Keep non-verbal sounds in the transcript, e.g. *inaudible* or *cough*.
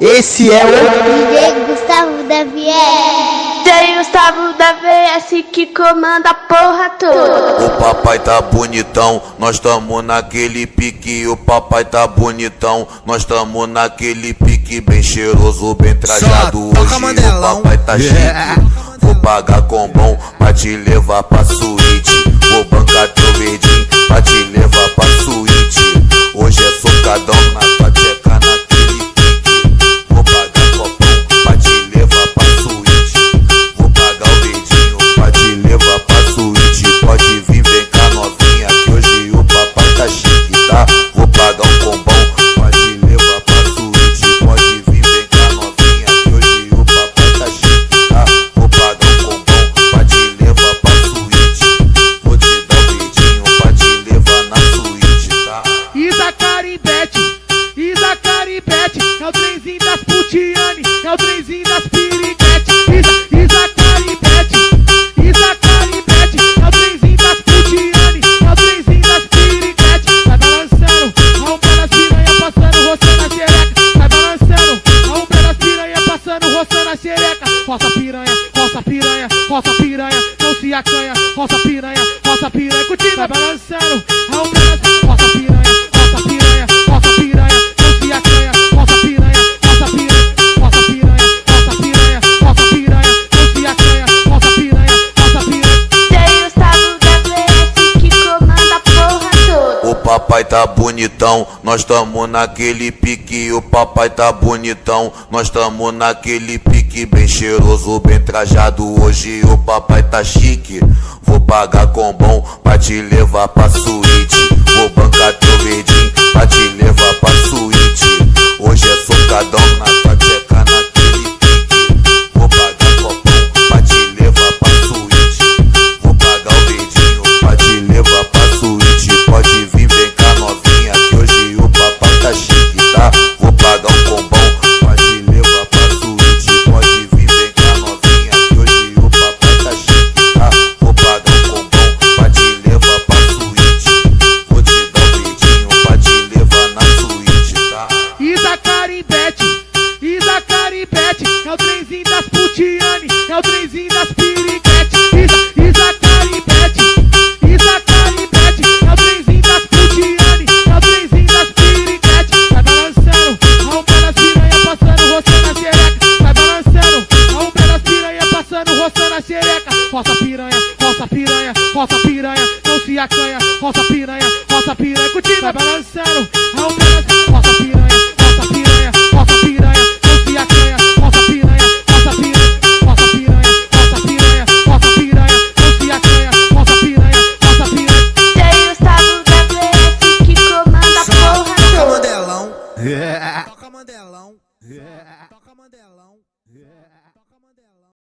Esse é o DJ Gustavo da VS. DJ Gustavo da VS que comanda a porra toda. O papai tá bonitão, nós tamo naquele pique. O papai tá bonitão, nós tamo naquele pique. Bem cheiroso, bem trajado. Hoje o papai tá chique. Vou pagar com bom pra te levar pra suíte. Vou bancar teu verdinho pra te levar Roça piranha, roça piranha, roça piranha, não se acanha. Roça piranha, roça piranha, curtindo, vai balançando, a um papai tá bonitão, nós tamo naquele pique. O papai tá bonitão, nós tamo naquele pique. Bem cheiroso, bem trajado. Hoje o papai tá chique. Vou pagar com bom pra te levar pra suíte. Vou bancar teu verdinho pra te levar Isa Caribete, Isa Caribete, é o trenzinho das putiane, é o trenzinho das piriguete. Isa, Isa Isa Caribete, é o trenzinho das putiane, é o trenzinho das piriguete. Vai balançando, a um pé das piranha passando, roçando a xereca. Vai balançando, a um pé das piranha passando, roçando a xereca. Roça piranha, roça piranha, roça piranha, não se acanha. Roça piranha, roça piranha, vai balançando, a um pé das *laughs* Toca Mandelão. Toca Mandelão. *laughs*